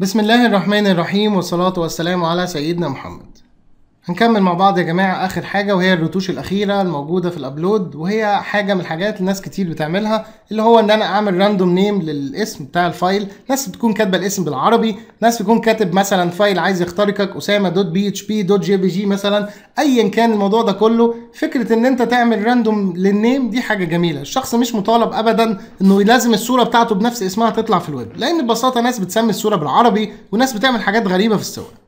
بسم الله الرحمن الرحيم والصلاة والسلام على سيدنا محمد. هنكمل مع بعض يا جماعة آخر حاجة وهي الرتوش الأخيرة الموجودة في ال upload وهي حاجة من الحاجات اللي ناس كتير بتعملها اللي هو إن أنا أعمل random name للاسم بتاع ال file ناس بتكون كاتبة الاسم بالعربي ناس بتكون كاتب مثلا file عايز يخترقك أسامة دوت بي اتش بي دوت جي بي جي مثلا. أيا كان الموضوع ده كله فكرة إن أنت تعمل random لل name دي حاجة جميلة. الشخص مش مطالب أبدا إنه لازم الصورة بتاعته بنفس اسمها تطلع في الويب لأن ببساطة ناس بتسمي الصورة بالعربي وناس بتعمل حاجات غريبة في الصور.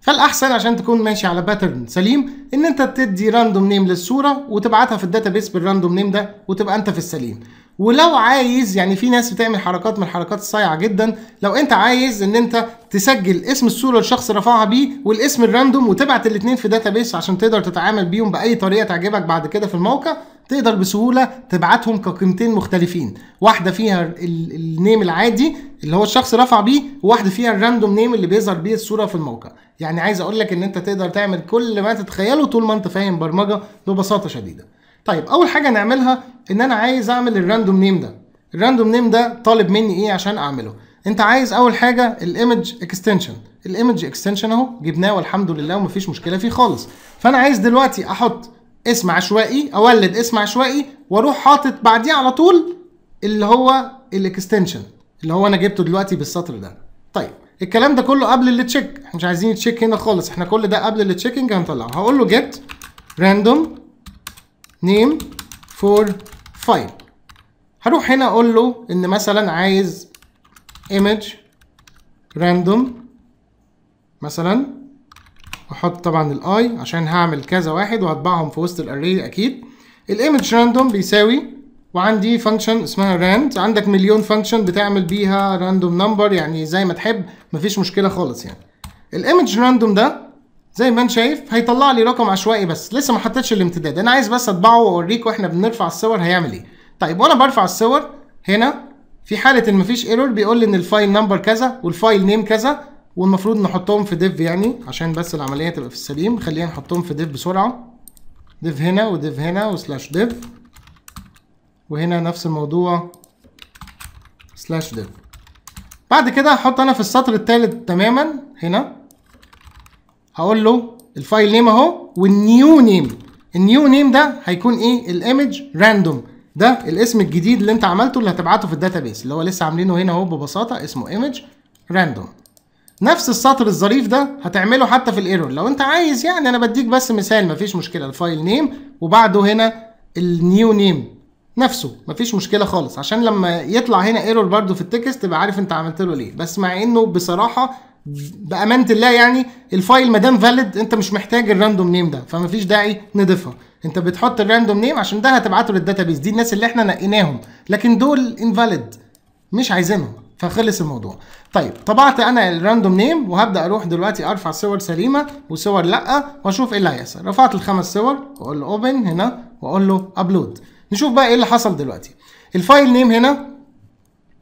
فالأحسن عشان تكون ماشي على pattern سليم إن أنت تدي random name للصورة وتبعتها في ال database بال random name ده وتبقى أنت في السليم. ولو عايز يعني في ناس بتعمل حركات من الحركات الصايعة جدا لو أنت عايز إن أنت تسجل اسم الصورة الشخص رفعها بيه والاسم ال random وتبعت الاثنين في database عشان تقدر تتعامل بيهم بأي طريقة تعجبك بعد كده في الموقع تقدر بسهولة تبعتهم كقيمتين مختلفين. واحدة فيها ال- name العادي اللي هو الشخص رفع بيه وواحدة فيها ال random name اللي بيظهر بيه الصورة في الموقع. يعني عايز أقول لك إن أنت تقدر تعمل كل ما تتخيله طول ما أنت فاهم برمجة ببساطة شديدة. طيب أول حاجة نعملها إن أنا عايز أعمل ال random name ده. ال random name ده طالب مني إيه عشان أعمله؟ أنت عايز أول حاجة ال image extension. ال image extension أهو جبناه والحمد لله ومفيش مشكلة فيه خالص. فأنا عايز دلوقتي أحط اسم عشوائي أولد اسم عشوائي وأروح حاطط بعديه على طول اللي هو ال extension اللي هو أنا جبته دلوقتي بالسطر ده. طيب الكلام ده كله قبل ال check إحنا مش عايزين check هنا خالص إحنا كل ده قبل ال checking هنطلعه. هقول له get random name for file هروح هنا أقول له إن مثلا عايز image random مثلا واحط طبعا ال i عشان هعمل كذا واحد وهطبعهم في وسط ال array أكيد. ال image random بيساوي وعندي function اسمها راند عندك مليون function بتعمل بيها random number يعني زي ما تحب مفيش مشكلة خالص يعني. ال image random ده زي ما انت شايف هيطلع لي رقم عشوائي بس لسه ما حطيتش الامتداد. أنا عايز بس أطبعه واوريك وإحنا بنرفع الصور هيعمل إيه. طيب وأنا برفع الصور هنا في حالة إن مفيش error بيقول لي إن ال file number كذا وال file name كذا والمفروض نحطهم في div يعني عشان بس العملية تبقى في السليم. خلينا نحطهم في div بسرعة. div هنا و div هنا و slash div وهنا نفس الموضوع slash div بعد كده هحط أنا في السطر الثالث تماما هنا. هقول له ال file name أهو وال new name ال new name ده هيكون إيه؟ ال image random ده الاسم الجديد اللي أنت عملته اللي هتبعته في ال database اللي هو لسه عاملينه هنا أهو ببساطة اسمه image random نفس السطر الظريف ده هتعمله حتى في ال error. لو انت عايز يعني أنا بديك بس مثال مفيش مشكلة. ال file name وبعده هنا ال new name نفسه. مفيش مشكلة خالص. عشان لما يطلع هنا error برده في ال text تبقى عارف انت عملت له ليه. بس مع إنه بصراحة بأمانة الله يعني ال file ما دام valid انت مش محتاج ال random name ده. فمفيش داعي نضيفها انت بتحط ال random name عشان ده هتبعته لل database دي الناس اللي إحنا نقيناهم. لكن دول invalid مش عايزينهم. فخلص الموضوع. طيب طبعت أنا ال random name وهبدأ أروح دلوقتي أرفع صور سليمة وصور لأ وأشوف إيه اللي هيحصل. رفعت الخمس صور وأقول له open هنا وأقول له upload نشوف بقى إيه اللي حصل دلوقتي. ال file name هنا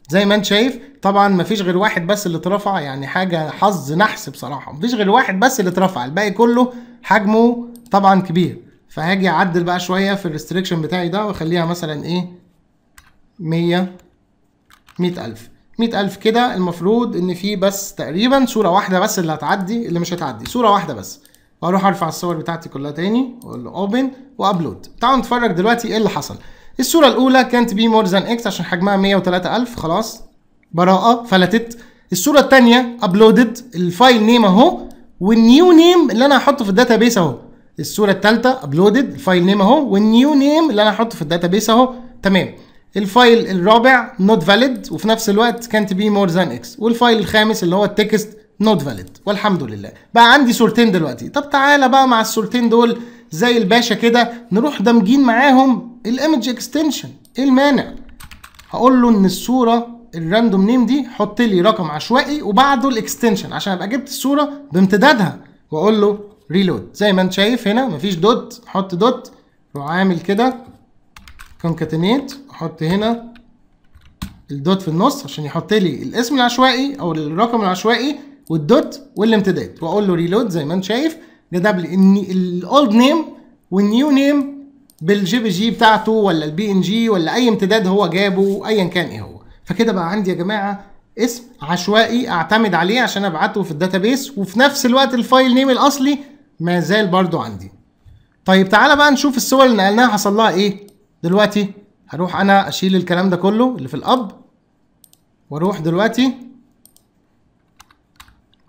زي ما أنت شايف طبعا مفيش غير واحد بس اللي اترفع يعني حاجة حظ نحس بصراحة. مفيش غير واحد بس اللي اترفع الباقي كله حجمه طبعا كبير. فهاجي أعدل بقى شوية في ال restriction بتاعي ده وأخليها مثلا إيه 100 100000 100000 كده المفروض إن في بس تقريبا صورة واحدة بس اللي هتعدي اللي مش هتعدي صورة واحدة بس. وأروح أرفع الصور بتاعتي كلها تاني وأقول له open و upload تعالوا نتفرج دلوقتي إيه اللي حصل. الصورة الأولى كانت be more than X عشان حجمها 103000 خلاص. براءة فلتت. الصورة الثانية uploaded ال file name أهو وال new name اللي أنا هحطه في ال database أهو. الصورة الثالثه uploaded ال file name أهو وال new name اللي أنا هحطه في ال database أهو. تمام. ال file الرابع not valid وفي نفس الوقت كانت be more than X وال file الخامس اللي هو ال text not valid والحمد لله. بقى عندي صورتين دلوقتي. طب تعالى بقى مع الصورتين دول زي الباشا كده نروح دامجين معاهم ال image extension إيه المانع؟ هقول له إن الصورة ال random name دي حط لي رقم عشوائي وبعده ال extension عشان أبقى جبت الصورة بامتدادها. وأقول له reload زي ما أنت شايف هنا مفيش dot أحط dot روح عامل كده. concatenate أحط هنا ال dot في النص عشان يحط لي الاسم العشوائي أو الرقم العشوائي وال dot والامتداد وأقول له reload زي ما أنت شايف. جاب لي إن ال old name وال new name بال JPG بتاعته ولا ال PNG ولا أي امتداد هو جابه ايا كان إيه هو. فكده بقى عندي يا جماعة اسم عشوائي أعتمد عليه عشان أبعته في ال database وفي نفس الوقت ال file name الأصلي ما زال برضو عندي. طيب تعالى بقى نشوف الصور اللي نقلناها حصل لها إيه. دلوقتي هروح أنا أشيل الكلام ده كله اللي في ال up وأروح دلوقتي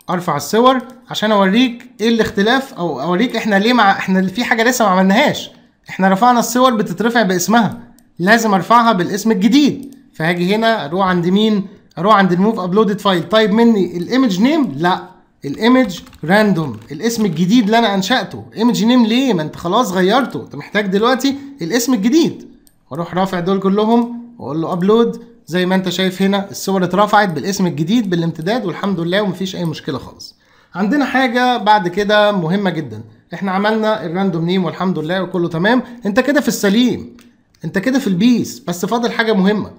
أرفع الصور عشان أوريك إيه الاختلاف أو أوريك إحنا ليه مع إحنا في حاجة لسه ما عملناهاش. إحنا رفعنا الصور بتترفع باسمها. لازم أرفعها بالاسم الجديد. فهاجي هنا أروح عند مين؟ أروح عند ال move uploaded file. طيب مني ال image name لا. ال image random الاسم الجديد اللي أنا أنشأته. image name ليه؟ ما أنت خلاص غيرته. أنت محتاج دلوقتي الاسم الجديد. وأروح رافع دول كلهم وأقول له upload زي ما أنت شايف هنا الصور اترفعت بالاسم الجديد بالامتداد والحمد لله ومفيش أي مشكلة خالص. عندنا حاجة بعد كده مهمة جدا. إحنا عملنا ال random name والحمد لله وكله تمام. أنت كده في السليم. أنت كده في البيس. بس فاضل حاجة مهمة.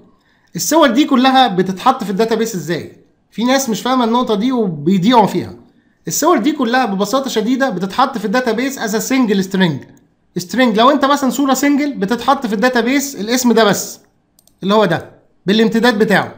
الصور دي كلها بتتحط في ال database إزاي؟ في ناس مش فاهمة النقطة دي وبيضيعوا فيها. الصور دي كلها ببساطة شديدة بتتحط في ال database as single string string لو انت مثلا صورة single بتتحط في ال database الاسم ده بس اللي هو ده بالامتداد بتاعه.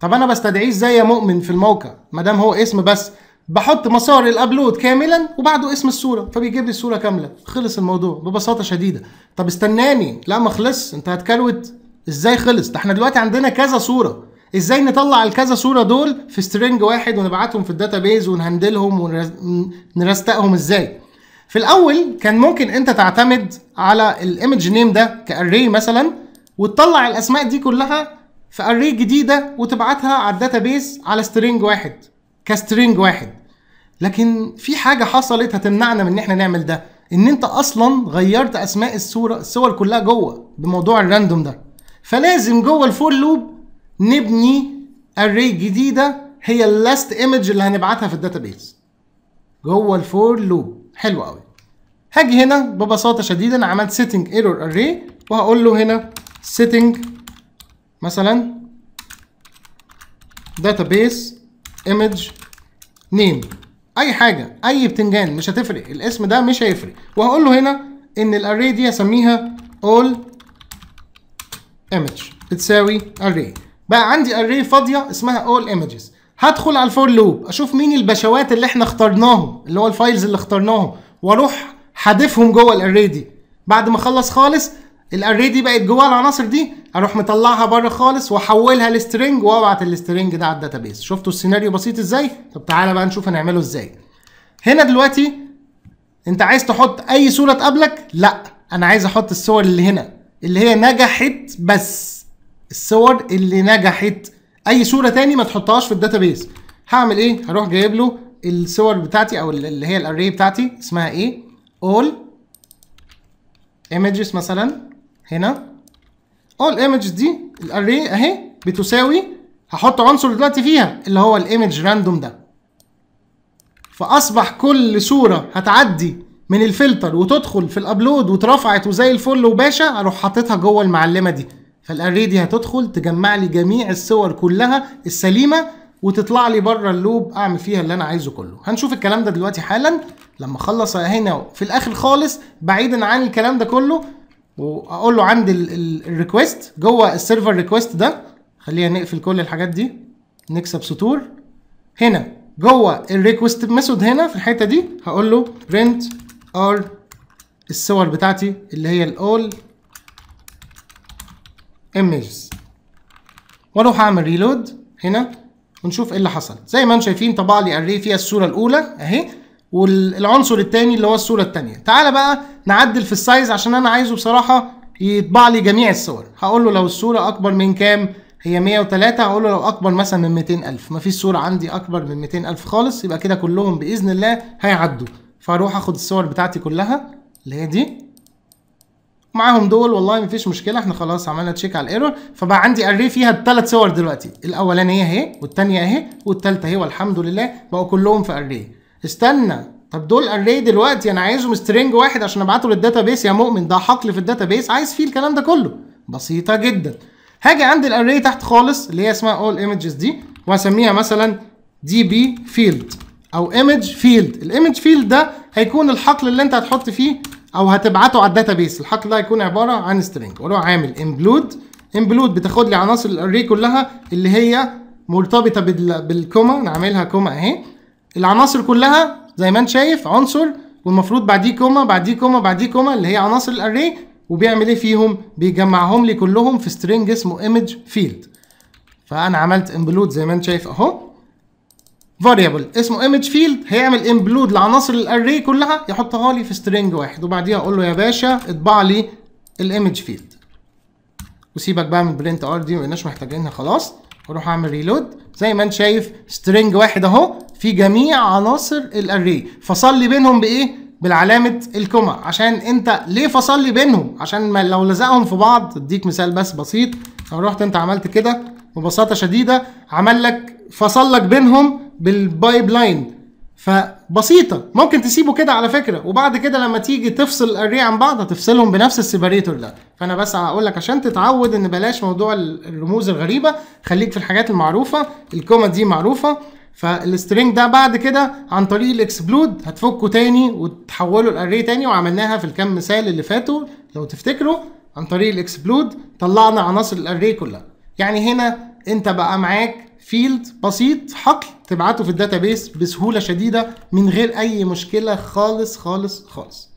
طب أنا بستدعيه إزاي يا مؤمن في الموقع؟ ما دام هو اسم بس بحط مسار ال upload كاملا وبعده اسم الصورة فبيجيب لي الصورة كاملة. خلص الموضوع ببساطة شديدة. طب استناني لا ما خلص انت هتكروت. إزاي خلص؟ ده إحنا دلوقتي عندنا كذا صورة. إزاي نطلع الكذا صورة دول في string واحد ونبعتهم في ال database ون handle هم ونرستقهم إزاي؟ في الأول كان ممكن انت تعتمد على ال image name ده ك array مثلا وتطلع الأسماء دي كلها في array جديدة وتبعتها على ال database على string واحد ك string واحد. لكن في حاجة حصلت هتمنعنا من إن إحنا نعمل ده إن أنت أصلا غيرت أسماء الصورة الصور كلها جوه بموضوع ال random ده. فلازم جوه ال for loop نبني array جديدة هي ال last image اللي هنبعتها في ال database جوه ال for loop حلو قوي. هاجي هنا ببساطة شديده أنا عملت setting error array وهقول له هنا setting مثلا database image name. أي حاجة أي بتنجان مش هتفرق. الاسم ده مش هيفرق. وهقول له هنا إن ال array دي أسميها all image. بتساوي array. بقى عندي array فاضية اسمها all images. هدخل على ال for loop أشوف مين البشوات اللي إحنا اخترناهم اللي هو ال files اللي اخترناهم وأروح حادفهم جوه ال array دي. بعد ما أخلص خالص ال array دي بقت جواها العناصر دي أروح مطلعها بره خالص وأحولها ل string وأبعت ال string ده على ال database شفتوا السيناريو بسيط إزاي؟ طب تعالى بقى نشوف هنعمله إزاي. هنا دلوقتي أنت عايز تحط أي صورة تقابلك؟ لأ أنا عايز أحط الصور اللي هنا اللي هي نجحت بس. الصور اللي نجحت أي صورة تاني ما تحطهاش في ال database هعمل إيه؟ هروح جايب له الصور بتاعتي أو اللي هي ال array بتاعتي اسمها إيه؟ all images مثلا هنا. all images دي ال array أهي بتساوي هحط عنصر دلوقتي فيها اللي هو ال image random ده. فأصبح كل صورة هتعدي من الفلتر وتدخل في ال upload واترفعت وزي الفل وباشا أروح حاططها جوه المعلمة دي. فال array دي هتدخل تجمع لي جميع الصور كلها السليمة وتطلع لي بره ال loop أعمل فيها اللي أنا عايزه كله. هنشوف الكلام ده دلوقتي حالا. لما أخلص هنا في الآخر خالص بعيدا عن الكلام ده كله وأقول له عند ال request جوه ال server request ده. خلينا نقفل كل الحاجات دي نكسب سطور. هنا جوه ال request method هنا في الحتة دي هقول له print r الصور بتاعتي اللي هي ال all images. وأروح اعمل reload هنا ونشوف إيه اللي حصل. زي ما أنتم شايفين طبع لي array فيها الصورة الأولى أهي والعنصر الثاني اللي هو الصورة الثانية تعالى بقى نعدل في ال size عشان أنا عايزه بصراحة يطبع لي جميع الصور. هقول له لو الصورة أكبر من كام؟ هي 103 هقول له لو أكبر مثلا من 200000 مفيش صورة عندي أكبر من 200000 خالص يبقى كده كلهم بإذن الله هيعدوا. فاروح أخد الصور بتاعتي كلها اللي هي دي. معاهم دول والله مفيش مشكلة إحنا خلاص عملنا check على ال error فبقى عندي array فيها الثلاث صور دلوقتي الأولانية اهي والثانيه اهي والثالثه اهي والحمد لله بقوا كلهم في array استنى طب دول array دلوقتي أنا عايزهم string واحد عشان أبعته لل database يا مؤمن ده حقل في ال database عايز فيه الكلام ده كله. بسيطة جدا. هاجي عند ال array تحت خالص اللي هي اسمها all images دي وأسميها مثلا DB field أو image field ال image field ده هيكون الحقل اللي أنت هتحط فيه أو هتبعته على ال database. الحقل ده هيكون عبارة عن string وأروح عامل implode implode بتاخد لي عناصر ال array كلها اللي هي مرتبطة بال- بال comma. نعملها comma أهي. العناصر كلها زي ما أنت شايف عنصر والمفروض بعديه comma بعديه comma بعديه comma اللي هي عناصر ال array وبيعمل إيه فيهم؟ بيجمعهم لي كلهم في string اسمه image field فأنا عملت implode زي ما أنت شايف أهو. variable اسمه image field هيعمل implode لعناصر ال array كلها يحطها لي في string واحد. وبعديها أقول له يا باشا اطبع لي ال image field وسيبك بقى من print r دي مبقناش محتاجينها خلاص. وأروح أعمل reload زي ما أنت شايف string واحد أهو في جميع عناصر ال array فصل لي بينهم بإيه؟ بالعلامة ال comma. عشان أنت ليه فصل لي بينهم؟ عشان ما لو لزقهم في بعض أديك مثال بس بسيط. لو رحت أنت عملت كده ببساطة شديدة عمل لك فصل لك بينهم بال pipeline فبسيطة ممكن تسيبه كده على فكرة وبعد كده لما تيجي تفصل ال array عن بعض هتفصلهم بنفس ال separator ده. فأنا بس هقول لك عشان تتعود إن بلاش موضوع ال- الرموز الغريبة خليك في الحاجات المعروفة ال comma دي معروفة. فال string ده بعد كده عن طريق ال explode هتفكه تاني وتحوله ال array تاني وعملناها في الكام مثال اللي فاتوا لو تفتكروا. عن طريق ال explode طلعنا عناصر ال array كلها. يعني هنا انت بقى معاك field بسيط حقل تبعته في ال database بسهولة شديدة من غير أي مشكلة خالص خالص خالص.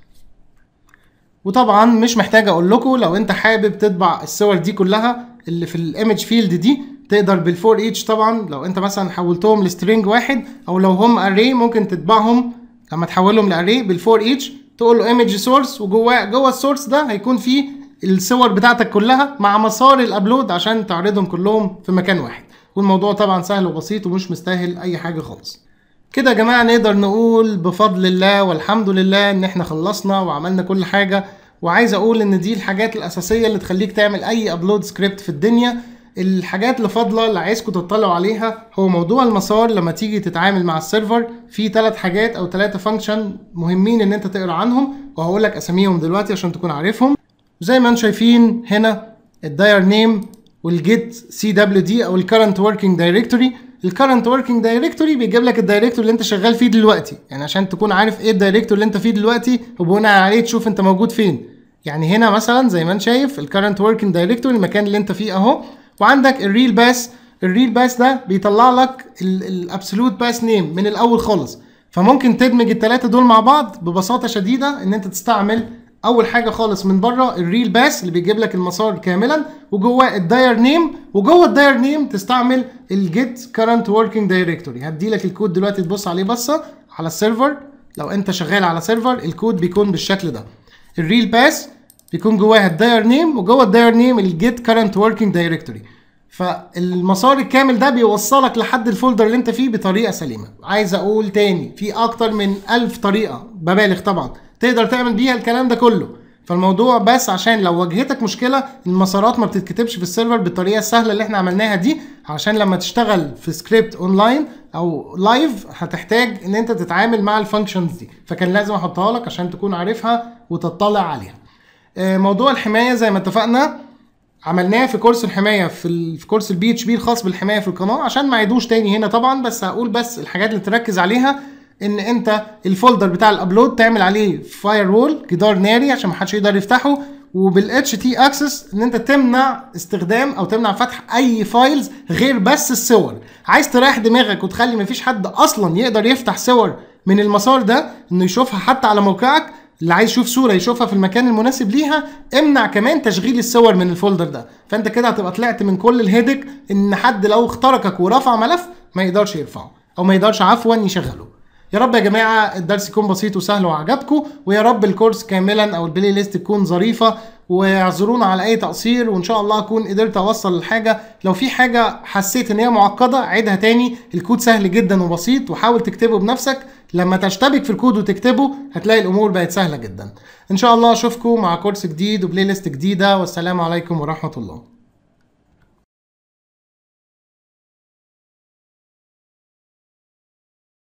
وطبعا مش محتاج أقول لكم لو انت حابب تطبع الصور دي كلها اللي في ال image field دي تقدر بال foreach طبعا. لو انت مثلا حولتهم ل string واحد أو لو هم array ممكن تطبعهم. لما تحولهم ل array بال foreach تقول له image source وجواه جوه ال source ده هيكون فيه الصور بتاعتك كلها مع مسار ال upload عشان تعرضهم كلهم في مكان واحد. والموضوع طبعا سهل وبسيط ومش مستاهل أي حاجة خالص. كده يا جماعة نقدر نقول بفضل الله والحمد لله إن إحنا خلصنا وعملنا كل حاجة. وعايز أقول إن دي الحاجات الأساسية اللي تخليك تعمل أي upload script في الدنيا. الحاجات اللي فاضلة اللي عايزكم تطلعوا عليها هو موضوع المسار لما تيجي تتعامل مع ال server. في ثلاث حاجات أو ثلاثة function مهمين إن أنت تقرأ عنهم. وهقول لك أساميهم دلوقتي عشان تكون عارفهم. زي ما أنتم شايفين هنا ال dirname والجيت سي دبليو دي أو ال current working directory ال current working directory بيجيب لك ال directory اللي انت شغال فيه دلوقتي. يعني عشان تكون عارف إيه ال directory اللي انت فيه دلوقتي وبناء عليه تشوف انت موجود فين. يعني هنا مثلا زي ما انت شايف ال current working directory المكان اللي انت فيه اهو. وعندك ال realpath ال realpath ده بيطلع لك ال absolute pathname من الأول خالص. فممكن تدمج الثلاثه دول مع بعض ببساطة شديدة إن أنت تستعمل أول حاجة خالص من بره ال realpath اللي بيجيب لك المسار كاملا وجواه ال dirname وجوه ال dirname تستعمل ال get current working directory هدي لك الكود دلوقتي تبص عليه بصة على ال server. لو أنت شغال على server الكود بيكون بالشكل ده. ال realpath بيكون جواها ال dirname وجوه ال dirname ال get current working directory فالمسار الكامل ده بيوصلك لحد ال folder اللي أنت فيه بطريقة سليمة. عايز أقول تاني في أكتر من ألف طريقة ببالغ طبعا تقدر تعمل بيها الكلام ده كله. فالموضوع بس عشان لو واجهتك مشكلة المسارات ما بتتكتبش في ال server بالطريقة السهلة اللي إحنا عملناها دي عشان لما تشتغل في script online أو live هتحتاج إن أنت تتعامل مع ال functions دي. فكان لازم أحطها لك عشان تكون عارفها وتطلع عليها. آه، موضوع الحماية زي ما اتفقنا عملناه في كورس الحماية في. في كورس ال PHP الخاص بالحماية في القناة عشان ما نعيدوش تاني هنا طبعا بس هقول بس الحاجات اللي تركز عليها. إن أنت ال folder بتاع ال upload تعمل عليه firewall جدار ناري عشان ما حدش يقدر يفتحه وبال htaccess إن أنت تمنع استخدام أو تمنع فتح أي files غير بس الصور. عايز تريح دماغك وتخلي مفيش حد أصلا يقدر يفتح صور من المسار ده إنه يشوفها حتى على موقعك اللي عايز يشوف صورة يشوفها في المكان المناسب ليها امنع كمان تشغيل الصور من ال folder ده. فأنت كده هتبقى طلعت من كل ال headache إن حد لو اخترقك ورفع ملف ما يقدرش يرفعه أو ما يقدرش عفوا يشغله. يا رب يا جماعة الدرس يكون بسيط وسهل وعجبكم ويا رب الكورس كاملا أو ال playlist تكون ظريفة واعذرونا على أي تقصير وإن شاء الله أكون قدرت أوصل الحاجة لو في حاجة حسيت إن هي معقدة عيدها تاني. الكود سهل جدا وبسيط وحاول تكتبه بنفسك. لما تشتبك في الكود وتكتبه هتلاقي الأمور بقت سهلة جدا. إن شاء الله أشوفكم مع كورس جديد و playlist جديدة. والسلام عليكم ورحمة الله.